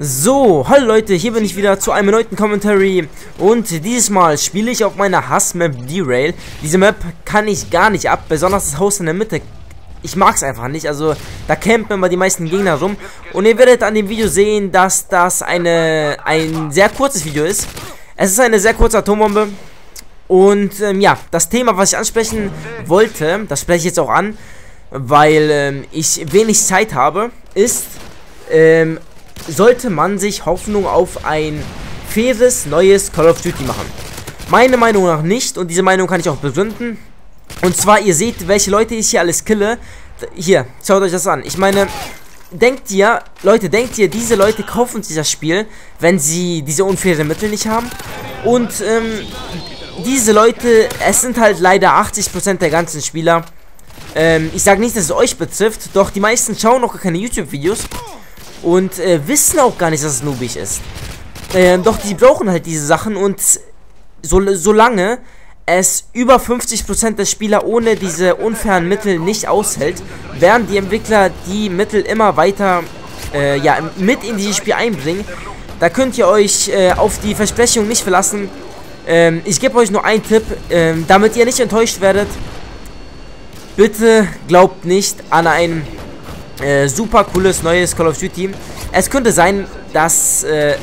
So, hallo Leute, hier bin ich wieder zu einem neuen Commentary und dieses Mal spiele ich auf meiner Hassmap D-Rail. Diese Map kann ich gar nicht ab, besonders das Haus in der Mitte. Ich mag es einfach nicht, also da campen immer die meisten Gegner rum und ihr werdet an dem Video sehen, dass das eine ein sehr kurzes Video ist. Es ist eine sehr kurze Atombombe und ähm, ja, das Thema, was ich ansprechen wollte, das spreche ich jetzt auch an, weil ähm, ich wenig Zeit habe, ist ähm, sollte man sich Hoffnung auf ein faires neues Call of Duty machen. Meine Meinung nach nicht und diese Meinung kann ich auch begründen. Und zwar, ihr seht, welche Leute ich hier alles kille. Hier, schaut euch das an. Ich meine, denkt ihr, Leute, denkt ihr, diese Leute kaufen sich das Spiel, wenn sie diese unfairen Mittel nicht haben? Und, ähm, diese Leute, es sind halt leider 80% der ganzen Spieler. Ähm, ich sage nicht, dass es euch betrifft, doch die meisten schauen noch keine YouTube-Videos und äh, wissen auch gar nicht, dass es noobig ist. Äh, doch die brauchen halt diese Sachen und so, solange es über 50% der Spieler ohne diese unfairen Mittel nicht aushält, werden die Entwickler die Mittel immer weiter äh, ja, mit in dieses Spiel einbringen. Da könnt ihr euch äh, auf die Versprechung nicht verlassen. Ähm, ich gebe euch nur einen Tipp, ähm, damit ihr nicht enttäuscht werdet. Bitte glaubt nicht an ein äh, super cooles neues Call of Duty. Es könnte sein, dass äh,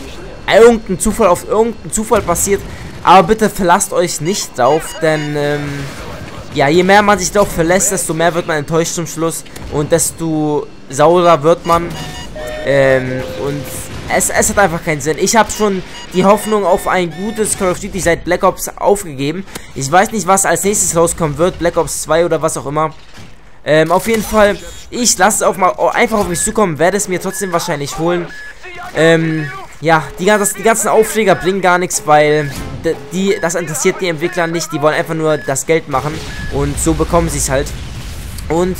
irgendein Zufall auf irgendeinen Zufall passiert, aber bitte verlasst euch nicht drauf, denn ähm, ja, je mehr man sich darauf verlässt, desto mehr wird man enttäuscht zum Schluss und desto saurer wird man. Ähm, und es, es hat einfach keinen Sinn. Ich habe schon die Hoffnung auf ein gutes Call of Duty seit Black Ops aufgegeben. Ich weiß nicht, was als nächstes rauskommen wird, Black Ops 2 oder was auch immer. Ähm, auf jeden Fall, ich lasse es auch mal einfach auf mich zukommen, werde es mir trotzdem wahrscheinlich holen. Ähm, ja, die, das, die ganzen Aufschläger bringen gar nichts, weil die, das interessiert die Entwickler nicht. Die wollen einfach nur das Geld machen und so bekommen sie es halt. Und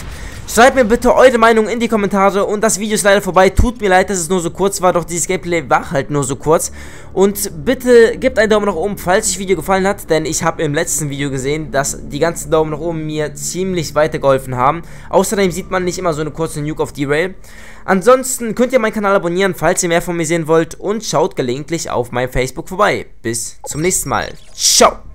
Schreibt mir bitte eure Meinung in die Kommentare und das Video ist leider vorbei. Tut mir leid, dass es nur so kurz war, doch dieses Gameplay war halt nur so kurz. Und bitte gebt einen Daumen nach oben, falls euch das Video gefallen hat, denn ich habe im letzten Video gesehen, dass die ganzen Daumen nach oben mir ziemlich weitergeholfen haben. Außerdem sieht man nicht immer so eine kurze Nuke auf D-Rail. Ansonsten könnt ihr meinen Kanal abonnieren, falls ihr mehr von mir sehen wollt und schaut gelegentlich auf meinem Facebook vorbei. Bis zum nächsten Mal. Ciao!